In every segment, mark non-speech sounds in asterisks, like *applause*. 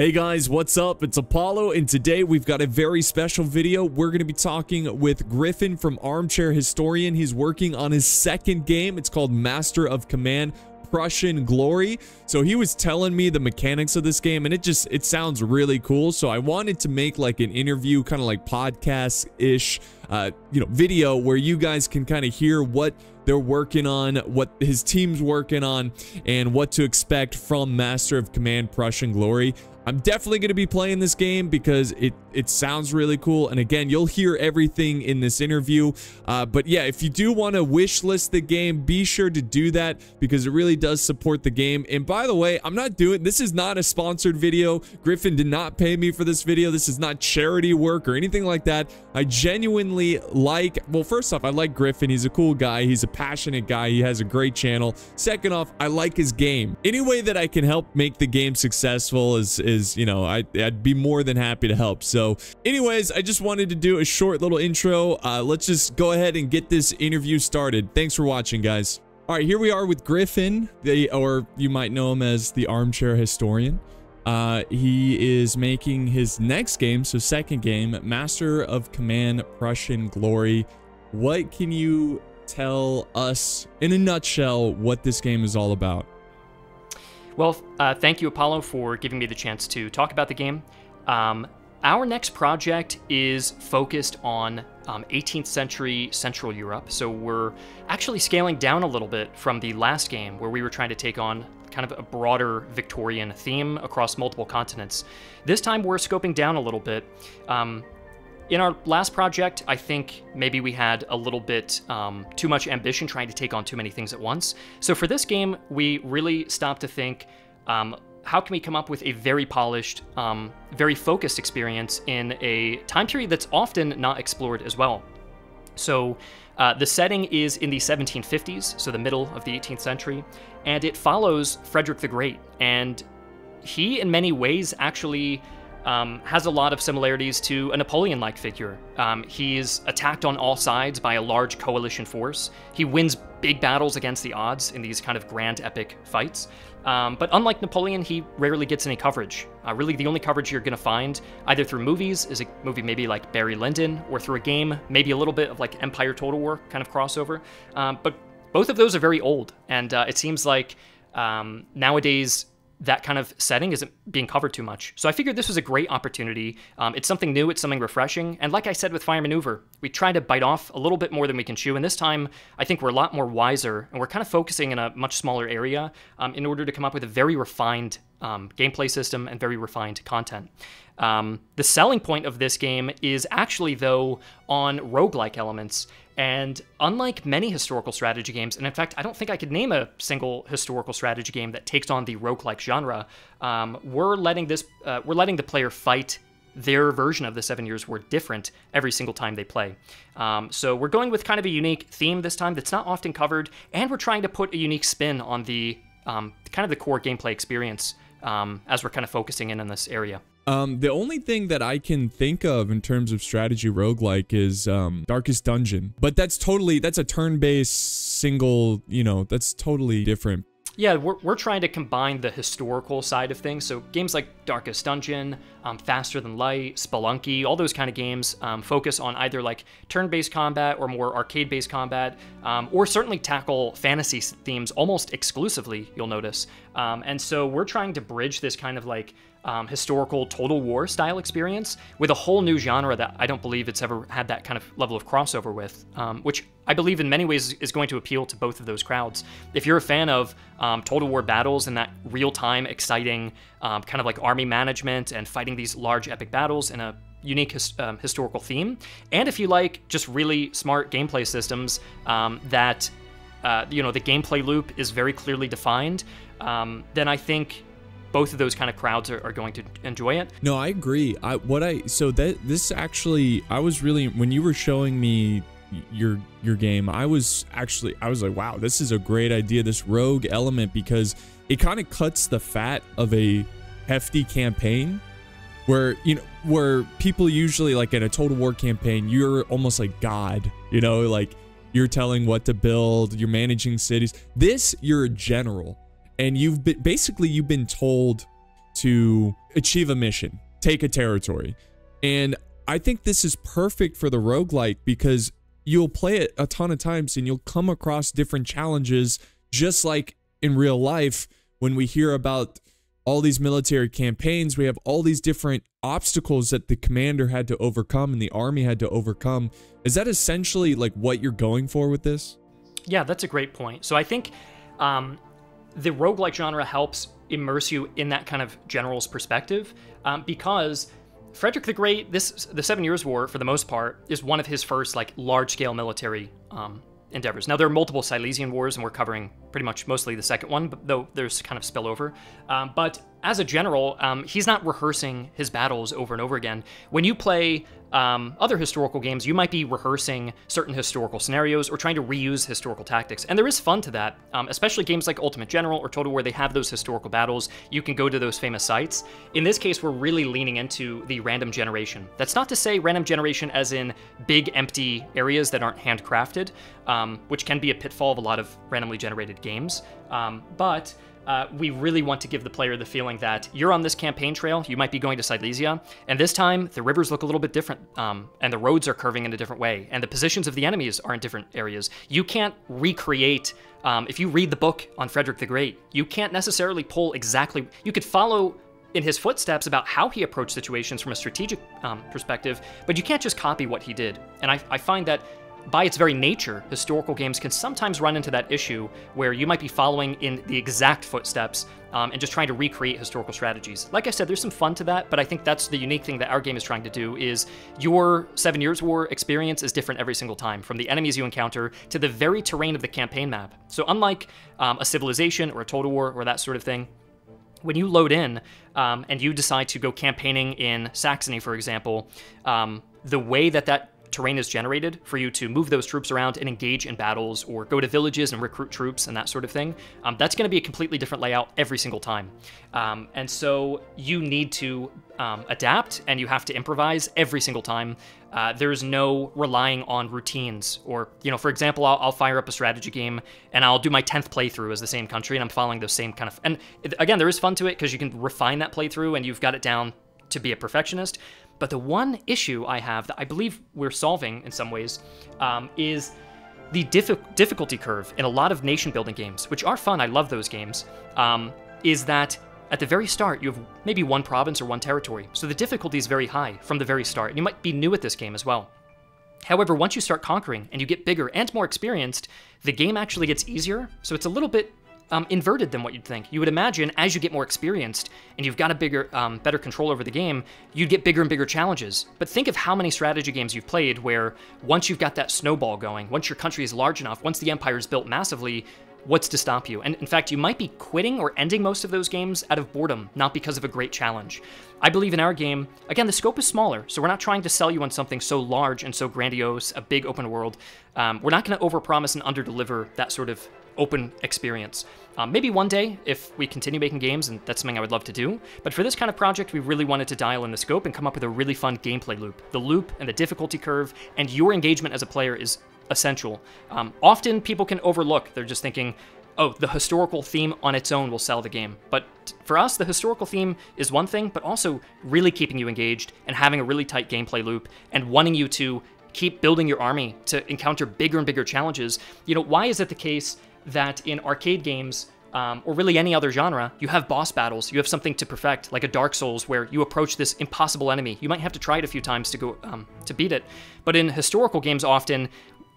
Hey guys, what's up? It's Apollo, and today we've got a very special video. We're going to be talking with Griffin from Armchair Historian. He's working on his second game. It's called Master of Command. Prussian Glory. So he was telling me the mechanics of this game and it just it sounds really cool. So I wanted to make like an interview kind of like podcast-ish uh you know video where you guys can kind of hear what they're working on, what his team's working on, and what to expect from Master of Command Prussian Glory. I'm definitely going to be playing this game because it it sounds really cool. And again, you'll hear everything in this interview. Uh, but yeah, if you do want to wish list the game, be sure to do that because it really does support the game. And by the way, I'm not doing this is not a sponsored video. Griffin did not pay me for this video. This is not charity work or anything like that. I genuinely like, well, first off, I like Griffin. He's a cool guy. He's a passionate guy. He has a great channel. Second off, I like his game. Any way that I can help make the game successful is, is you know, I, I'd be more than happy to help. So anyways, I just wanted to do a short little intro. Uh, let's just go ahead and get this interview started. Thanks for watching, guys. All right, here we are with Griffin, or you might know him as the Armchair Historian. Uh, he is making his next game, so second game, Master of Command Prussian Glory. What can you tell us in a nutshell what this game is all about? Well, uh, thank you, Apollo, for giving me the chance to talk about the game. Um, our next project is focused on um, 18th century Central Europe, so we're actually scaling down a little bit from the last game where we were trying to take on kind of a broader Victorian theme across multiple continents. This time we're scoping down a little bit. Um, in our last project, I think maybe we had a little bit um, too much ambition trying to take on too many things at once. So for this game, we really stopped to think um, how can we come up with a very polished, um, very focused experience in a time period that's often not explored as well? So uh, the setting is in the 1750s, so the middle of the 18th century, and it follows Frederick the Great. And he, in many ways, actually um, has a lot of similarities to a Napoleon like figure. Um, he's attacked on all sides by a large coalition force. He wins big battles against the odds in these kind of grand epic fights. Um, but unlike Napoleon, he rarely gets any coverage. Uh, really, the only coverage you're going to find, either through movies, is a movie maybe like Barry Lyndon, or through a game, maybe a little bit of like Empire Total War kind of crossover. Um, but both of those are very old, and uh, it seems like um, nowadays that kind of setting isn't being covered too much. So I figured this was a great opportunity. Um, it's something new, it's something refreshing. And like I said with Fire Maneuver, we try to bite off a little bit more than we can chew. And this time, I think we're a lot more wiser and we're kind of focusing in a much smaller area um, in order to come up with a very refined um, gameplay system and very refined content. Um, the selling point of this game is actually, though, on roguelike elements. And unlike many historical strategy games, and in fact, I don't think I could name a single historical strategy game that takes on the roguelike genre, um, we're letting this uh, we're letting the player fight their version of the Seven Years' War different every single time they play. Um, so we're going with kind of a unique theme this time that's not often covered, and we're trying to put a unique spin on the um, kind of the core gameplay experience um, as we're kind of focusing in on this area. Um, the only thing that I can think of in terms of strategy roguelike is um, Darkest Dungeon. But that's totally, that's a turn-based single, you know, that's totally different. Yeah, we're, we're trying to combine the historical side of things. So games like Darkest Dungeon, um, Faster Than Light, Spelunky, all those kind of games um, focus on either like turn-based combat or more arcade-based combat, um, or certainly tackle fantasy themes almost exclusively, you'll notice. Um, and so we're trying to bridge this kind of like um, historical Total War style experience with a whole new genre that I don't believe it's ever had that kind of level of crossover with, um, which I believe in many ways is going to appeal to both of those crowds. If you're a fan of um, Total War battles and that real time, exciting um, kind of like army management and fighting these large epic battles in a unique his, um, historical theme, and if you like just really smart gameplay systems um, that uh, you know the gameplay loop is very clearly defined, then I think both of those kind of crowds are, are going to enjoy it. No, I agree. I what I so that this actually I was really when you were showing me your your game, I was actually I was like, wow, this is a great idea, this rogue element because it kind of cuts the fat of a hefty campaign where you know where people usually like in a total war campaign, you're almost like god, you know, like you're telling what to build, you're managing cities. This, you're a general and you've been basically you've been told to achieve a mission, take a territory. And I think this is perfect for the roguelike because you'll play it a ton of times and you'll come across different challenges just like in real life when we hear about all these military campaigns we have all these different obstacles that the commander had to overcome and the army had to overcome. Is that essentially like what you're going for with this? Yeah that's a great point. So i think um, the roguelike genre helps immerse you in that kind of general's perspective um, because Frederick the Great, this the Seven Years' War, for the most part, is one of his first like large-scale military um, endeavors. Now there are multiple Silesian wars, and we're covering pretty much mostly the second one, but though there's kind of spillover. Um, but as a general, um, he's not rehearsing his battles over and over again. When you play um, other historical games, you might be rehearsing certain historical scenarios or trying to reuse historical tactics. And there is fun to that, um, especially games like Ultimate General or Total where they have those historical battles. You can go to those famous sites. In this case, we're really leaning into the random generation. That's not to say random generation as in big empty areas that aren't handcrafted, um, which can be a pitfall of a lot of randomly generated games. Um, but uh, we really want to give the player the feeling that you're on this campaign trail, you might be going to Silesia, and this time the rivers look a little bit different, um, and the roads are curving in a different way, and the positions of the enemies are in different areas. You can't recreate, um, if you read the book on Frederick the Great, you can't necessarily pull exactly, you could follow in his footsteps about how he approached situations from a strategic um, perspective, but you can't just copy what he did. And I, I find that by its very nature, historical games can sometimes run into that issue where you might be following in the exact footsteps um, and just trying to recreate historical strategies. Like I said, there's some fun to that, but I think that's the unique thing that our game is trying to do is your Seven Years' War experience is different every single time, from the enemies you encounter to the very terrain of the campaign map. So unlike um, a Civilization or a Total War or that sort of thing, when you load in um, and you decide to go campaigning in Saxony, for example, um, the way that that terrain is generated for you to move those troops around and engage in battles or go to villages and recruit troops and that sort of thing. Um, that's going to be a completely different layout every single time. Um, and so you need to um, adapt and you have to improvise every single time. Uh, there's no relying on routines or, you know, for example, I'll, I'll, fire up a strategy game and I'll do my 10th playthrough as the same country and I'm following those same kind of. And again, there is fun to it because you can refine that playthrough and you've got it down to be a perfectionist. But the one issue I have that I believe we're solving in some ways um, is the diff- difficulty curve in a lot of nation building games, which are fun. I love those games. Um, is that at the very start you have maybe one province or one territory, so the difficulty is very high from the very start. And you might be new at this game as well. However, once you start conquering and you get bigger and more experienced, the game actually gets easier. So it's a little bit um, inverted than what you'd think. You would imagine as you get more experienced and you've got a bigger, um, better control over the game, you'd get bigger and bigger challenges. But think of how many strategy games you've played where once you've got that snowball going, once your country is large enough, once the empire is built massively, what's to stop you? And in fact, you might be quitting or ending most of those games out of boredom, not because of a great challenge. I believe in our game, again, the scope is smaller, so we're not trying to sell you on something so large and so grandiose, a big open world. Um, we're not going to overpromise and underdeliver that sort of open experience. Um, maybe one day, if we continue making games, and that's something I would love to do. But for this kind of project, we really wanted to dial in the scope and come up with a really fun gameplay loop. The loop and the difficulty curve, and your engagement as a player is essential. Um, often people can overlook, they're just thinking, oh, the historical theme on its own will sell the game. But for us, the historical theme is one thing, but also really keeping you engaged and having a really tight gameplay loop and wanting you to keep building your army to encounter bigger and bigger challenges. You know, why is it the case that in arcade games, um, or really any other genre, you have boss battles. You have something to perfect, like a Dark Souls, where you approach this impossible enemy. You might have to try it a few times to go um, to beat it. But in historical games, often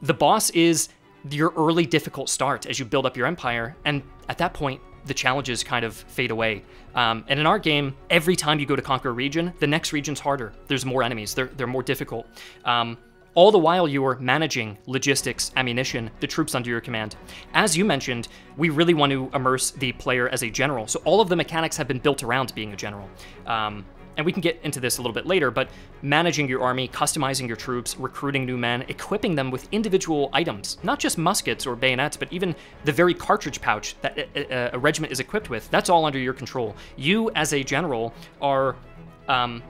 the boss is your early difficult start as you build up your empire, and at that point, the challenges kind of fade away. Um, and in our game, every time you go to conquer a region, the next region's harder. There's more enemies. They're they're more difficult. All the while you are managing logistics, ammunition, the troops under your command. As you mentioned, we really want to immerse the player as a general, so all of the mechanics have been built around being a general. Um, and we can get into this a little bit later, but managing your army, customizing your troops, recruiting new men, equipping them with individual items, not just muskets or bayonets, but even the very cartridge pouch that a, a regiment is equipped with, that's all under your control. You, as a general, are um,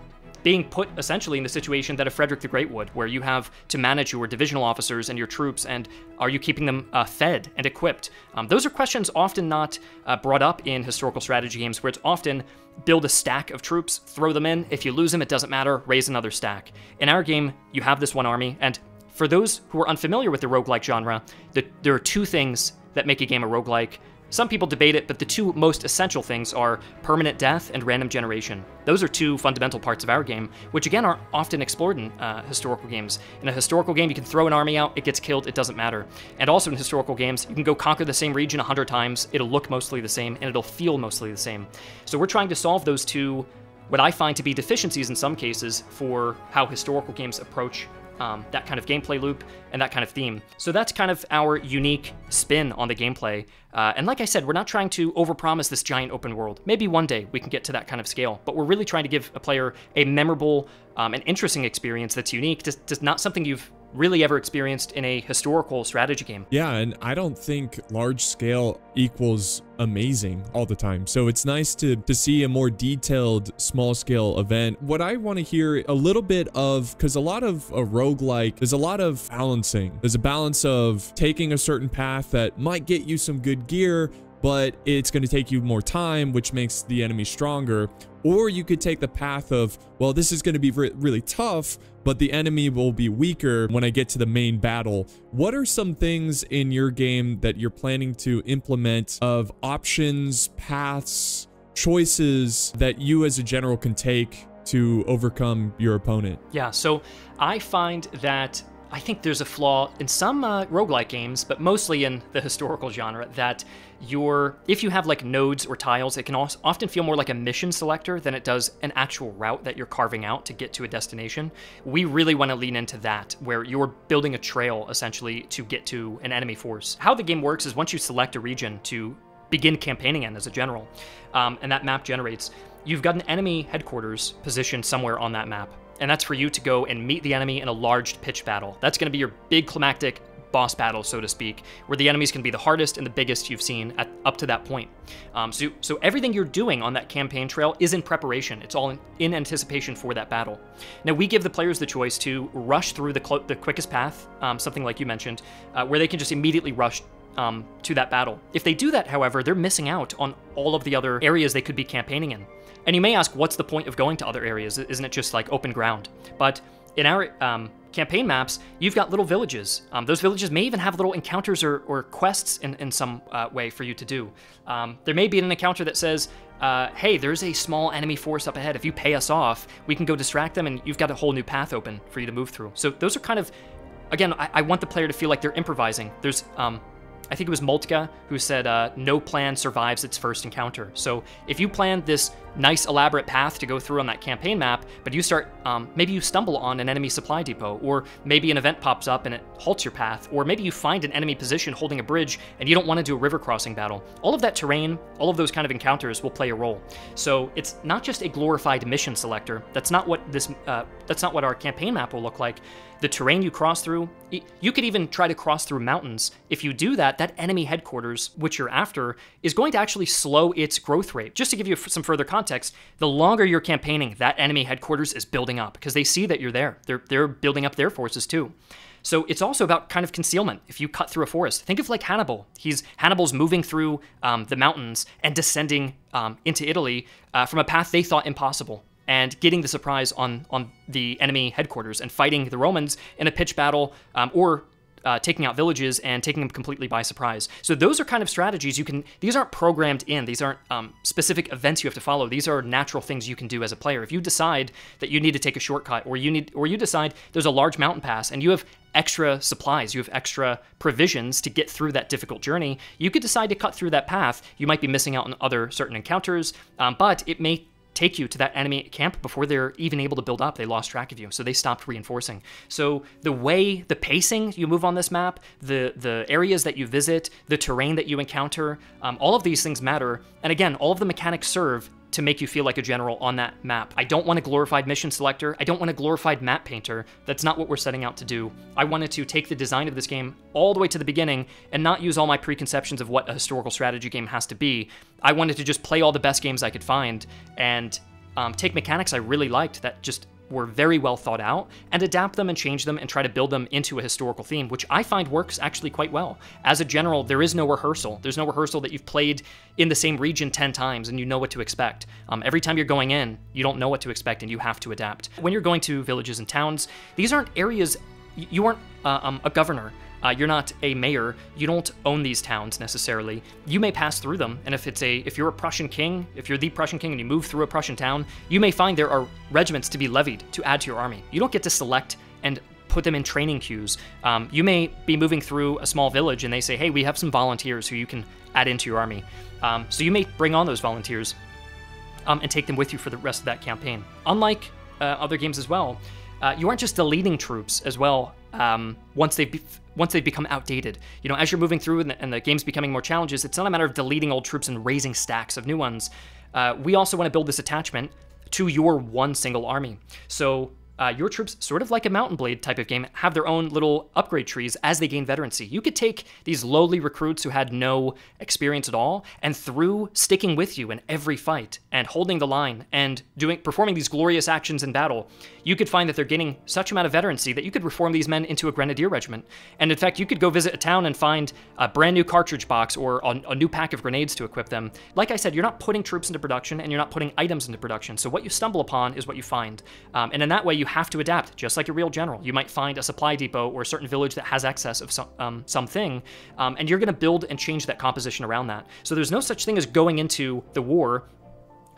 being put essentially in the situation that a Frederick the Great would, where you have to manage your divisional officers and your troops, and are you keeping them uh, fed and equipped? Um, those are questions often not uh, brought up in historical strategy games, where it's often build a stack of troops, throw them in. If you lose them, it doesn't matter, raise another stack. In our game, you have this one army, and for those who are unfamiliar with the roguelike genre, the, there are two things that make a game a roguelike. Some people debate it, but the two most essential things are permanent death and random generation. Those are two fundamental parts of our game, which again are often explored in uh, historical games. In a historical game, you can throw an army out, it gets killed, it doesn't matter. And also in historical games, you can go conquer the same region a hundred times, it'll look mostly the same, and it'll feel mostly the same. So we're trying to solve those two, what I find to be deficiencies in some cases, for how historical games approach um, that kind of gameplay loop and that kind of theme. So that's kind of our unique spin on the gameplay. Uh, and like I said, we're not trying to overpromise this giant open world. Maybe one day we can get to that kind of scale, but we're really trying to give a player a memorable um, and interesting experience that's unique, just, just not something you've really ever experienced in a historical strategy game. Yeah, and I don't think large scale equals amazing all the time. So it's nice to to see a more detailed small scale event. What I want to hear a little bit of cuz a lot of a roguelike there's a lot of balancing. There's a balance of taking a certain path that might get you some good gear but it's going to take you more time, which makes the enemy stronger. Or you could take the path of, well, this is going to be re really tough, but the enemy will be weaker when I get to the main battle. What are some things in your game that you're planning to implement of options, paths, choices that you as a general can take to overcome your opponent? Yeah, so I find that I think there's a flaw in some uh, roguelike games, but mostly in the historical genre, that your if you have like nodes or tiles, it can often feel more like a mission selector than it does an actual route that you're carving out to get to a destination. We really want to lean into that, where you're building a trail essentially to get to an enemy force. How the game works is once you select a region to begin campaigning in as a general, um, and that map generates, you've got an enemy headquarters positioned somewhere on that map and that's for you to go and meet the enemy in a large pitch battle. That's going to be your big climactic boss battle, so to speak, where the enemies can be the hardest and the biggest you've seen at, up to that point. Um, so, so everything you're doing on that campaign trail is in preparation. It's all in, in anticipation for that battle. Now, we give the players the choice to rush through the, the quickest path, um, something like you mentioned, uh, where they can just immediately rush um, to that battle. If they do that, however, they're missing out on all of the other areas they could be campaigning in. And you may ask, what's the point of going to other areas? Isn't it just like open ground? But in our um, campaign maps, you've got little villages. Um, those villages may even have little encounters or, or quests in, in some uh, way for you to do. Um, there may be an encounter that says, uh, hey, there's a small enemy force up ahead. If you pay us off, we can go distract them and you've got a whole new path open for you to move through. So those are kind of, again, I, I want the player to feel like they're improvising. There's um, I think it was Moltke who said, uh, no plan survives its first encounter. So if you plan this nice elaborate path to go through on that campaign map, but you start, um, maybe you stumble on an enemy supply depot, or maybe an event pops up and it halts your path, or maybe you find an enemy position holding a bridge and you don't want to do a river crossing battle. All of that terrain, all of those kind of encounters will play a role. So it's not just a glorified mission selector. That's not what this, uh, that's not what our campaign map will look like. The terrain you cross through, you could even try to cross through mountains. If you do that, that enemy headquarters, which you're after, is going to actually slow its growth rate. Just to give you some further context, context, the longer you're campaigning, that enemy headquarters is building up because they see that you're there. They're they're building up their forces too. So it's also about kind of concealment. If you cut through a forest, think of like Hannibal. He's Hannibal's moving through um, the mountains and descending um, into Italy uh, from a path they thought impossible, and getting the surprise on on the enemy headquarters and fighting the Romans in a pitch battle, um, or uh, taking out villages and taking them completely by surprise. So those are kind of strategies you can. These aren't programmed in. These aren't um, specific events you have to follow. These are natural things you can do as a player. If you decide that you need to take a shortcut, or you need, or you decide there's a large mountain pass and you have extra supplies, you have extra provisions to get through that difficult journey, you could decide to cut through that path. You might be missing out on other certain encounters, um, but it may take you to that enemy camp before they're even able to build up. They lost track of you, so they stopped reinforcing. So the way, the pacing you move on this map, the the areas that you visit, the terrain that you encounter, um, all of these things matter. And again, all of the mechanics serve to make you feel like a general on that map. I don't want a glorified mission selector. I don't want a glorified map painter. That's not what we're setting out to do. I wanted to take the design of this game all the way to the beginning and not use all my preconceptions of what a historical strategy game has to be. I wanted to just play all the best games I could find and um, take mechanics I really liked that just were very well thought out and adapt them and change them and try to build them into a historical theme, which I find works actually quite well. As a general, there is no rehearsal. There's no rehearsal that you've played in the same region 10 times and you know what to expect. Um, every time you're going in, you don't know what to expect and you have to adapt. When you're going to villages and towns, these aren't areas, you aren't uh, um, a governor uh, you're not a mayor. You don't own these towns necessarily. You may pass through them, and if it's a if you're a Prussian king, if you're the Prussian king and you move through a Prussian town, you may find there are regiments to be levied to add to your army. You don't get to select and put them in training queues. Um, you may be moving through a small village and they say, hey, we have some volunteers who you can add into your army. Um, so you may bring on those volunteers um, and take them with you for the rest of that campaign. Unlike uh, other games as well, uh, you aren't just deleting troops as well um, once they've once they've become outdated. You know, as you're moving through and the, and the, game's becoming more challenges, it's not a matter of deleting old troops and raising stacks of new ones. Uh, we also want to build this attachment to your one single army. So uh, your troops, sort of like a Mount & Blade type of game, have their own little upgrade trees as they gain veterancy. You could take these lowly recruits who had no experience at all, and through sticking with you in every fight and holding the line and doing performing these glorious actions in battle, you could find that they're gaining such amount of veterancy that you could reform these men into a grenadier regiment. And in fact, you could go visit a town and find a brand new cartridge box or a, a new pack of grenades to equip them. Like I said, you're not putting troops into production and you're not putting items into production. So what you stumble upon is what you find, um, and in that way, you have to adapt, just like a real general. You might find a supply depot or a certain village that has excess of some, um, something, um, and you're going to build and change that composition around that. So there's no such thing as going into the war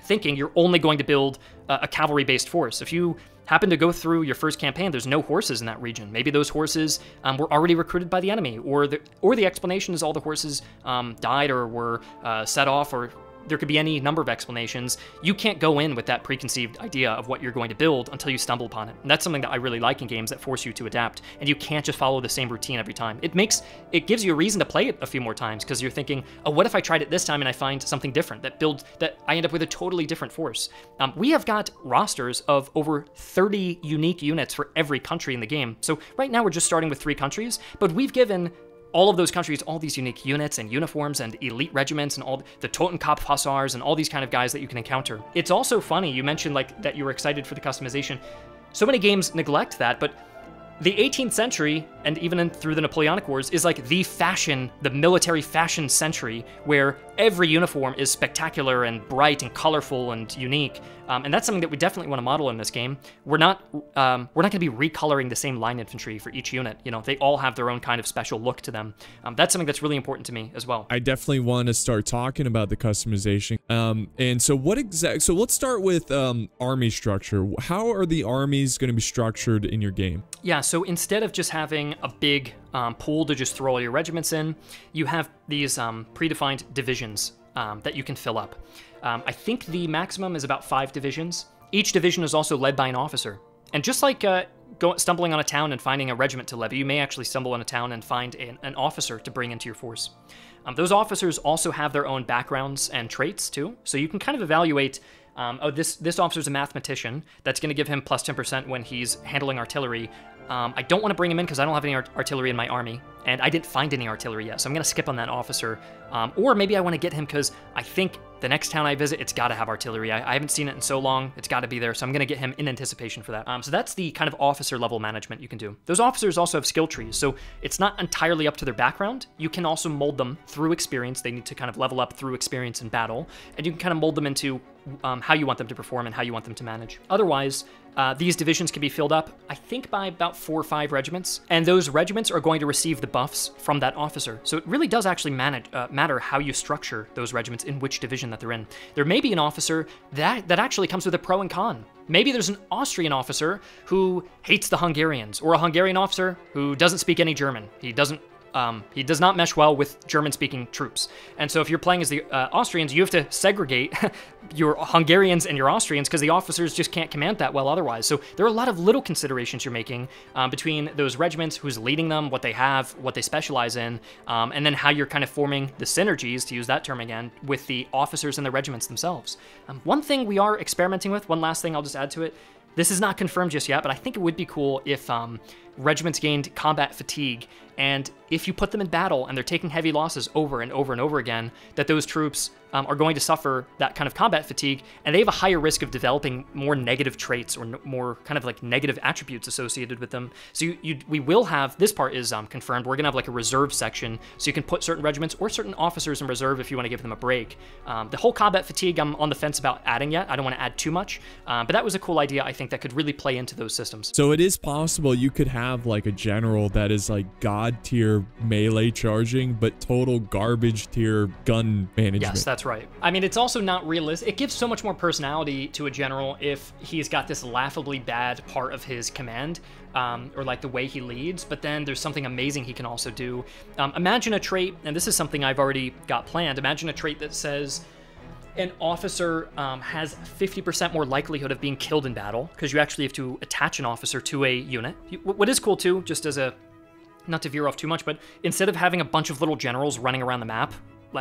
thinking you're only going to build a, a cavalry-based force. If you happen to go through your first campaign, there's no horses in that region. Maybe those horses um, were already recruited by the enemy, or the or the explanation is all the horses um, died or were uh, set off or there could be any number of explanations. You can't go in with that preconceived idea of what you're going to build until you stumble upon it. And that's something that I really like in games that force you to adapt. And you can't just follow the same routine every time. It makes it gives you a reason to play it a few more times because you're thinking, oh, what if I tried it this time and I find something different that builds that I end up with a totally different force. Um, we have got rosters of over 30 unique units for every country in the game. So right now we're just starting with three countries, but we've given all of those countries, all these unique units and uniforms and elite regiments and all the Totenkopf Hussars and all these kind of guys that you can encounter. It's also funny, you mentioned like that you were excited for the customization. So many games neglect that, but the 18th century, and even in, through the Napoleonic Wars, is like the fashion, the military fashion century, where every uniform is spectacular and bright and colorful and unique. Um, and that's something that we definitely want to model in this game. We're not um, we're not going to be recoloring the same line infantry for each unit. You know, they all have their own kind of special look to them. Um, that's something that's really important to me as well. I definitely want to start talking about the customization. Um, and so what exact? So let's start with um, army structure. How are the armies going to be structured in your game? Yeah. So instead of just having a big um, pool to just throw all your regiments in, you have these predefined divisions that you can fill up. Um, I think the maximum is about five divisions. Each division is also led by an officer. And just like uh, go, stumbling on a town and finding a regiment to levy, you may actually stumble on a town and find an, an officer to bring into your force. Um, those officers also have their own backgrounds and traits too, so you can kind of evaluate. Um, oh, this this officer's a mathematician. That's going to give him plus 10% when he's handling artillery. Um, I don't want to bring him in because I don't have any art artillery in my army, and I didn't find any artillery yet, so I'm going to skip on that officer. Um, or maybe I want to get him because I think the next town I visit, it's got to have artillery. I, I, haven't seen it in so long, it's got to be there, so I'm going to get him in anticipation for that. Um, so that's the kind of officer level management you can do. Those officers also have skill trees, so it's not entirely up to their background. You can also mold them through experience. They need to kind of level up through experience in battle, and you can kind of mold them into um, how you want them to perform and how you want them to manage. Otherwise, uh, these divisions can be filled up, I think, by about four or five regiments, and those regiments are going to receive the buffs from that officer. So it really does actually manage, uh, matter how you structure those regiments in which division that they're in. There may be an officer that, that actually comes with a pro and con. Maybe there's an Austrian officer who hates the Hungarians, or a Hungarian officer who doesn't speak any German. He doesn't um, he does not mesh well with German-speaking troops. And so if you're playing as the uh, Austrians, you have to segregate *laughs* your Hungarians and your Austrians because the officers just can't command that well otherwise. So there are a lot of little considerations you're making um, between those regiments, who's leading them, what they have, what they specialize in, um, and then how you're kind of forming the synergies, to use that term again, with the officers and the regiments themselves. Um, one thing we are experimenting with, one last thing I'll just add to it, this is not confirmed just yet, but I think it would be cool if um, regiments gained combat fatigue, and if you put them in battle and they're taking heavy losses over and over and over again, that those troops um, are going to suffer that kind of combat fatigue, and they have a higher risk of developing more negative traits or more kind of like negative attributes associated with them. So you, you we will have this part is um, confirmed. We're gonna have like a reserve section, so you can put certain regiments or certain officers in reserve if you want to give them a break. Um, the whole combat fatigue, I'm on the fence about adding yet. I don't want to add too much, um, but that was a cool idea. I think that could really play into those systems. So it is possible you could have like a general that is like god tier melee charging, but total garbage tier gun management. Yes, that's right. I mean, it's also not realistic. It gives so much more personality to a general if he's got this laughably bad part of his command, um, or like the way he leads, but then there's something amazing he can also do. Um, imagine a trait, and this is something I've already got planned. Imagine a trait that says, an officer um, has 50% more likelihood of being killed in battle because you actually have to attach an officer to a unit. What is cool too, just as a not to veer off too much, but instead of having a bunch of little generals running around the map,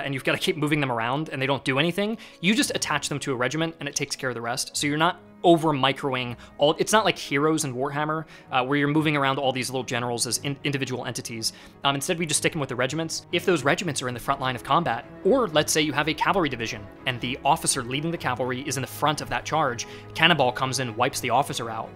and you've got to keep moving them around and they don't do anything, you just attach them to a regiment and it takes care of the rest. So you're not over microing all. It's not like Heroes and Warhammer uh, where you're moving around all these little generals as in, individual entities. Um, instead, we just stick them with the regiments. If those regiments are in the front line of combat, or let's say you have a cavalry division and the officer leading the cavalry is in the front of that charge, cannonball comes in, wipes the officer out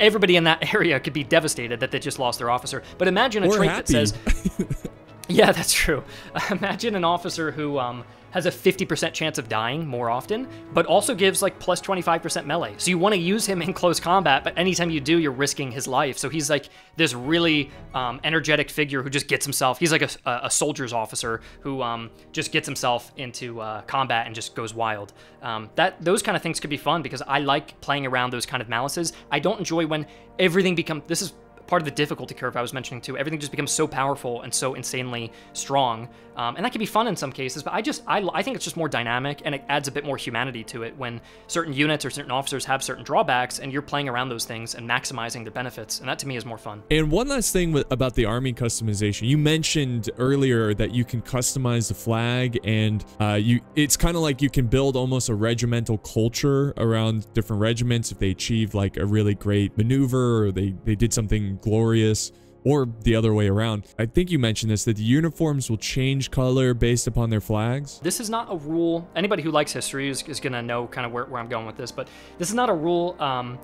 everybody in that *laughs* area could be devastated that they just lost their officer. But imagine a or trait happy. that says, *laughs* *laughs* "Yeah, that's true." *laughs* imagine an officer who um, has a 50% chance of dying more often, but also gives like plus 25% melee. So you want to use him *laughs* in close combat, but anytime you do, you're risking his life. So he's like this really um, energetic figure who just gets himself. He's like a, a soldier's officer who um, just gets himself into uh, combat and just goes wild. Um, that those kind of things could be fun because I like playing around those kind of malices. I don't enjoy when everything becomes. This is part of the difficulty curve I was mentioning too. Everything just becomes so powerful and so insanely strong, um, and that can be fun in some cases. But I just I, I think it's just more dynamic and it adds a bit more humanity to it when certain units or certain officers have certain drawbacks and you're playing around those things and maximizing their benefits, and that to me is more fun. And one last thing with, about the army customization, you mentioned earlier that you can customize the flag, and uh, you it's kind of like you can build almost a regimental culture around different regiments if they achieve like a really great maneuver or they they did something glorious or the other way around. I think you mentioned this, that the uniforms will change color based upon their flags. This is not a rule. Anybody who likes history is, is going to know kind of where, where I'm going with this, but this is not a rule um,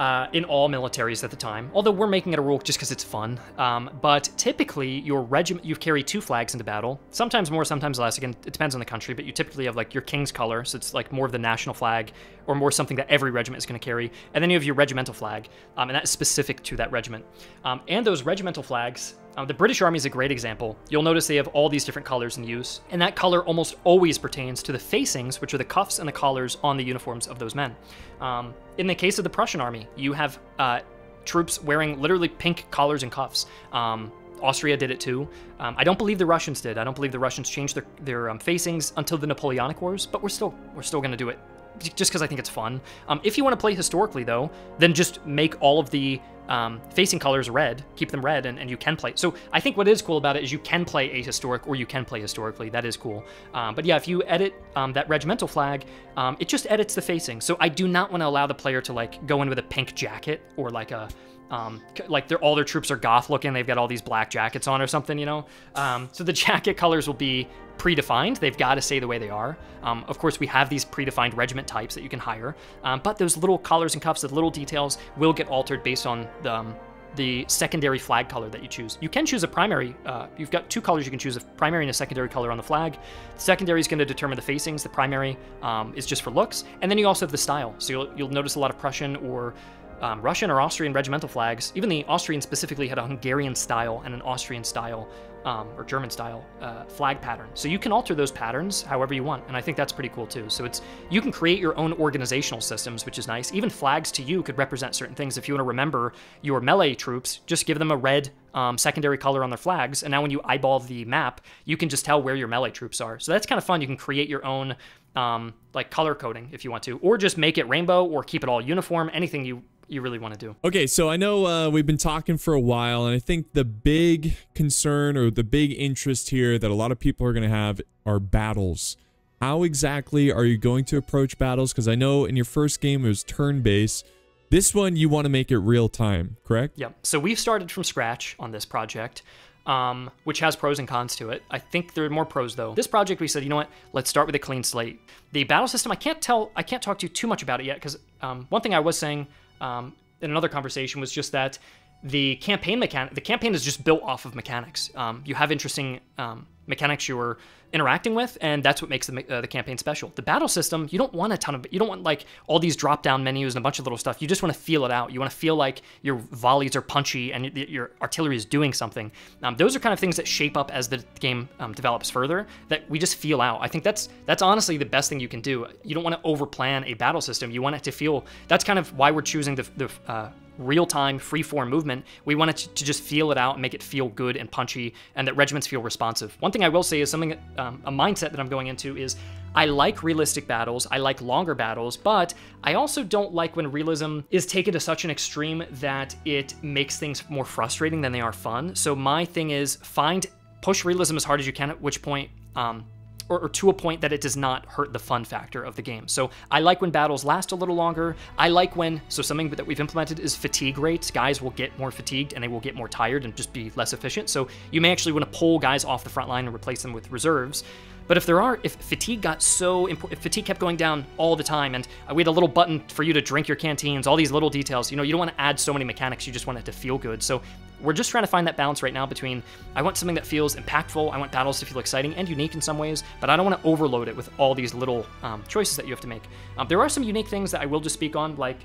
uh, in all militaries at the time, although we're making it a rule just because it's fun. Um, but typically, your regiment, you carry two flags into battle, sometimes more, sometimes less. Again, it depends on the country, but you typically have like your king's color, so it's like more of the national flag, or more something that every regiment is going to carry. And then you have your regimental flag, um, and that's specific to that regiment. Um, and those regimental flags, um, the British Army is a great example. You'll notice they have all these different colors in use, and that color almost always pertains to the facings, which are the cuffs and the collars on the uniforms of those men. Um, in the case of the Prussian army, you have uh, troops wearing literally pink collars and cuffs. Um, Austria did it too. Um, I don't believe the Russians did. I don't believe the Russians changed their, their um, facings until the Napoleonic Wars, but we're still we're still going to do it just because I think it's fun. Um, if you want to play historically, though, then just make all of the um, facing colors red, keep them red, and, and, you can play. So I think what is cool about it is you can play ahistoric or you can play historically. That is cool. Um, but yeah, if you edit um, that regimental flag, um, it just edits the facing. So I do not want to allow the player to like go in with a pink jacket or like a um, like they're all their troops are goth looking. They've got all these black jackets on or something, you know. Um, so the *laughs* jacket colors will be predefined. They've got to stay the way they are. Um, of course, we have these predefined regiment types that you can hire, um, but those little collars and cuffs, the little details, will get altered based on the um, the secondary flag color that you choose. You can choose a primary. Uh, you've got two colors you can choose: a primary and a secondary color on the flag. The secondary is going to determine the facings. The primary um, is just for looks, and then you also have the style. So you'll you'll notice a lot of Prussian or um, Russian or Austrian regimental flags. Even the Austrian specifically had a Hungarian style and an Austrian style um, or German style uh, flag pattern. So you can alter those patterns however you want, and I think that's pretty cool too. So it's you can create your own organizational systems, which is nice. Even flags to you could represent certain things. If you want to remember your melee troops, just give them a red um, secondary color on their flags, and now when you eyeball the map, you can just tell where your melee troops are. So that's kind of fun. You can create your own um, like color coding if you want to, or just make it rainbow, or keep it all uniform. Anything you you really want to do. Okay, so I know uh, we've been talking for a while, and I think the big concern or the big interest here that a lot of people are going to have are battles. How exactly are you going to approach battles? Because I know in your first game it was turn-based. This one you want to make it real time, correct? Yep. So we've started from scratch on this project. um, which has pros and cons to it. I think there are more pros though. This project, we said, you know what? Let's start with a clean slate. The battle system, I can't tell, I can't talk to you too much about it yet because um, one thing I was saying um, in another conversation was just that the campaign mechanic, the campaign is just built off of mechanics. Um, you have interesting um, mechanics you are interacting with, and that's what makes the, uh, the campaign special. The battle system, you don't want a ton of, you don't want like all these drop down menus and a bunch of little stuff. You just want to feel it out. You want to feel like your volleys are punchy and your artillery is doing something. Um, those are kind of things that shape up as the game um, develops further. That we just feel out. I think that's that's honestly the best thing you can do. You don't want to overplan a battle system. You want it to feel. That's kind of why we're choosing the the uh, real-time free-form movement. We want it to just feel it out and make it feel good and punchy and that regiments feel responsive. One thing I will say is something, um, a mindset that I'm going into is I like realistic battles, I like longer battles, but I also don't like when realism is taken to such an extreme that it makes things more frustrating than they are fun. So my thing is find, push realism as hard as you can, at which point um, or, or, to a point that it does not hurt the fun factor of the game. So I like when battles last a little longer. I like when, so something that we've implemented is fatigue rates. Guys will get more fatigued and they will get more tired and just be less efficient. So you may actually want to pull guys off the front line and replace them with reserves. But if there are, if fatigue got so important, if fatigue kept going down all the time, and uh, we had a little button for you to drink your canteens, all these little details, you know, you don't want to add so many mechanics, you just want it to feel good. So we're just trying to find that balance right now between I want something that feels impactful, I want battles to feel exciting and unique in some ways, but I don't want to overload it with all these little um, choices that you have to make. Um, there are some unique things that I will just speak on, like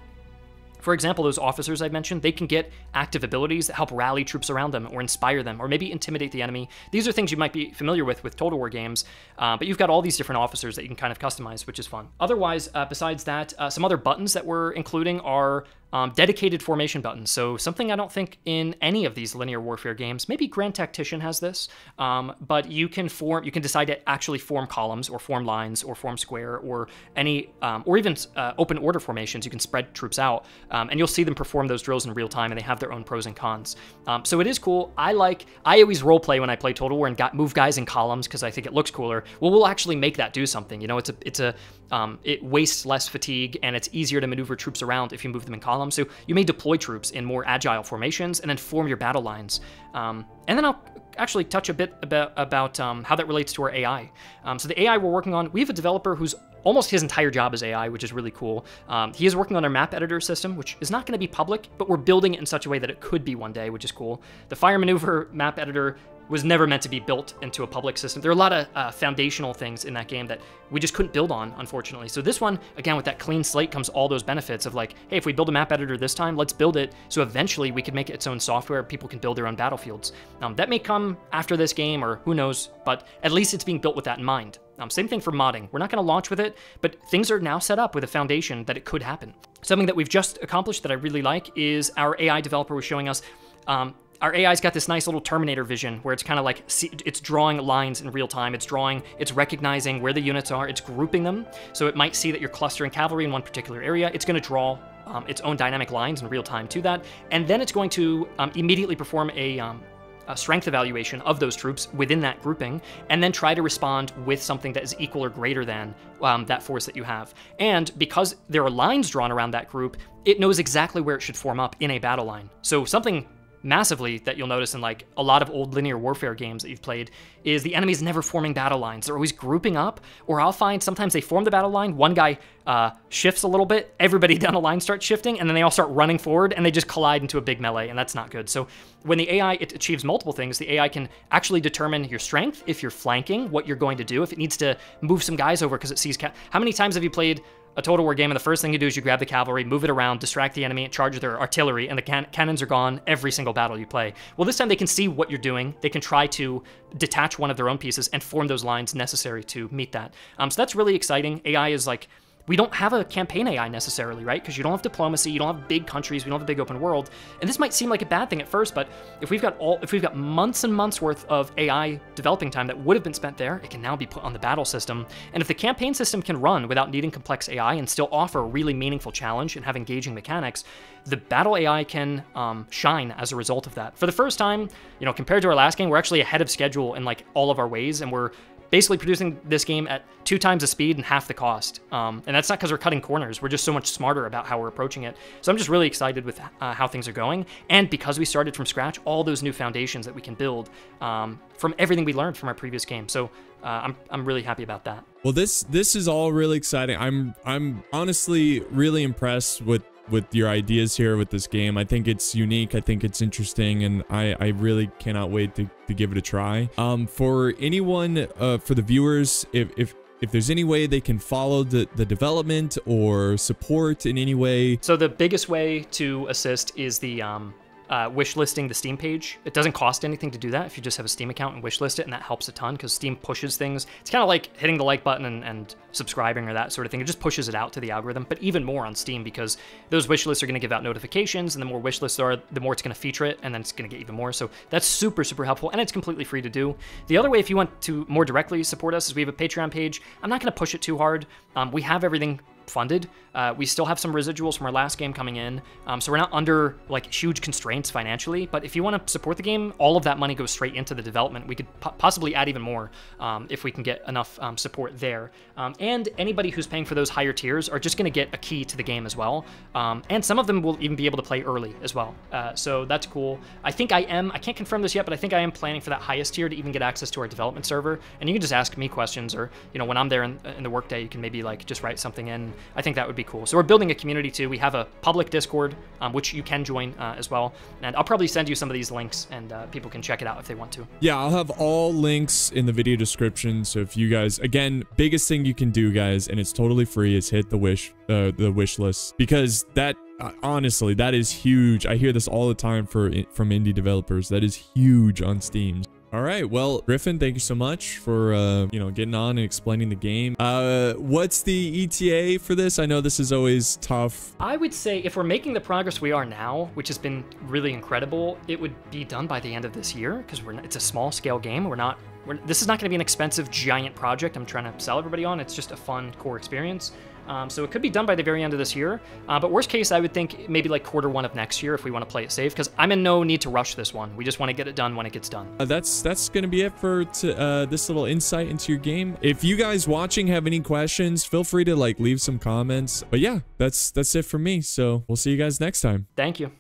for example, those officers I mentioned, they can get active abilities that help rally troops around them or inspire them or maybe intimidate the enemy. These are things you might be familiar with with Total War games, uh, but you've got all these different officers that you can kind of customize, which is fun. Otherwise, uh, besides that, uh, some other buttons that we're including are um, dedicated formation buttons. So something I don't think in any of these linear warfare games. Maybe Grand Tactician has this, um, but you can form, you can decide to actually form columns or form lines or form square or any, um, or even uh, open order formations. You can spread troops out, um, and you'll see them perform those drills in real time, and they have their own pros and cons. Um, so it is cool. I like. I always role play when I play Total War and got, move guys in columns because I think it looks cooler. Well, we'll actually make that do something. You know, it's a, it's a, um, it wastes less fatigue and it's easier to maneuver troops around if you move them in columns. So you may deploy troops in more agile formations and then form your battle lines. Um, and then I'll actually touch a bit about, about um, how that relates to our AI. Um, so the AI we're working on, we have a developer who's almost his entire job is AI, which is really cool. Um, he is working on our map editor system, which is not going to be public, but we're building it in such a way that it could be one day, which is cool. The Fire Maneuver map editor was never meant to be built into a public system. There are a lot of uh, foundational things in that game that we just couldn't build on, unfortunately. So this one, again, with that clean slate comes all those benefits of like, hey, if we build a map editor this time, let's build it so eventually we could make its own software, people can build their own battlefields. Um, that may come after this game or who knows, but at least it's being built with that in mind. Um, same thing for modding. We're not going to launch with it, but things are now set up with a foundation that it could happen. Something that we've just accomplished that I really like is our AI developer was showing us um, our AI's got this nice little Terminator vision where it's kind of like it's drawing lines in real time. It's drawing, it's recognizing where the units are, it's grouping them. So it might see that you're clustering cavalry in one particular area. It's going to draw um, its own dynamic lines in real time to that, and then it's going to um, immediately perform a, um, a strength evaluation of those troops within that grouping, and then try to respond with something that is equal or greater than um, that force that you have. And because there are lines drawn around that group, it knows exactly where it should form up in a battle line. So something massively that you'll notice in like a lot of old linear warfare games that you've played is the enemies never forming battle lines. They're always grouping up, or I'll find sometimes they form the battle line, one guy uh, shifts a little bit, everybody *laughs* down the line starts shifting, and then they all start running forward and they just collide into a big melee, and that's not good. So when the AI it achieves multiple things, the AI can actually determine your strength, if you're flanking, what you're going to do, if it needs to move some guys over because it sees. How many times have you played a Total War game, and the first thing you do is you grab the cavalry, move it around, distract the enemy, charge their artillery, and the can cannons are gone every single battle you play. Well, this time they can see what you're doing. They can try to detach one of their own pieces and form those lines necessary to meet that. Um, so that's really exciting. AI is like we don't have a campaign AI necessarily, right? Because you don't have diplomacy, you don't have big countries, we don't have a big open world. And this might seem like a bad thing at first, but if we've got all if we've got months and months worth of AI developing time that would have been spent there, it can now be put on the battle system. And if the campaign system can run without needing complex AI and still offer a really meaningful challenge and have engaging mechanics, the battle AI can um, shine as a result of that. For the first time, you know, compared to our last game, we're actually ahead of schedule in like all of our ways, and we're basically producing this game at two times the speed and half the cost. Um, and that's not because we're cutting corners. We're just so much smarter about how we're approaching it. So I'm just really excited with uh, how things are going. And because we started from scratch, all those new foundations that we can build um, from everything we learned from our previous game. So uh, I'm, I'm really happy about that. Well, this this is all really exciting. I'm I'm honestly really impressed with with your ideas here with this game. I think it's unique. I think it's interesting, and I, I really cannot wait to, to give it a try. Um, for anyone, uh, for the viewers, if, if if there's any way they can follow the, the development or support in any way. So the biggest way to assist is the um, uh, wish listing the Steam page. It doesn't cost anything to do that if you just have a Steam account and wish list it, and that helps a ton because Steam pushes things. It's kind of like hitting the like button and, and, subscribing or that sort of thing. It just pushes it out to the algorithm, but even more on Steam because those wish lists are going to give out notifications, and the more wish lists there are, the more it's going to feature it, and then it's going to get even more. So that's super, super helpful, and it's completely free to do. The other way, if you want to more directly support us, is we have a Patreon page. I'm not going to push it too hard. Um, we have everything funded. Uh, we still have some residuals from our last game coming in, um, so we're not under like huge constraints financially. But if you want to support the game, all of that money goes straight into the development. We could possibly add even more um, if we can get enough um, support there. Um, and anybody who's paying for those higher tiers are just going to get a key to the game as well. Um, and some of them will even be able to play early as well. Uh, so that's cool. I think I am. I can't confirm this yet, but I think I am planning for that highest tier to even get access to our development server. And you can just ask me questions, or you know, when I'm there in, in the workday, you can maybe like just write something in I think that would be cool. So we're building a community too. We have a public Discord, um, which you can join uh, as well. And I'll probably send you some of these links and uh, people can check it out if they want to. Yeah, I'll have all links in the video description. So if you guys, again, biggest thing you can do, guys, and it's totally free, is hit the wish, uh, the wish list because that uh, honestly, that is huge. I hear this all the time for from indie developers. That is huge on Steam. All right, well, Griffin, thank you so much for, uh, you know, getting on and explaining the game. Uh, what's the ETA for this? I know this is always tough. I would say if we're making the progress we are now, which has been really incredible, it would be done by the end of this year because we're it's a small scale game. We're not, we're, this is not going to be an expensive giant project I'm trying to sell everybody on. It's just a fun core experience. Um, so it could be done by the very end of this year. Uh, but worst case, I would think maybe like quarter one of next year if we want to play it safe, because I'm in no need to rush this one. We just want to get it done when it gets done. Uh, that's that's going to be it for uh, this little insight into your game. If you guys watching have any questions, feel free to like leave some comments. But yeah, that's that's it for me. So we'll see you guys next time. Thank you.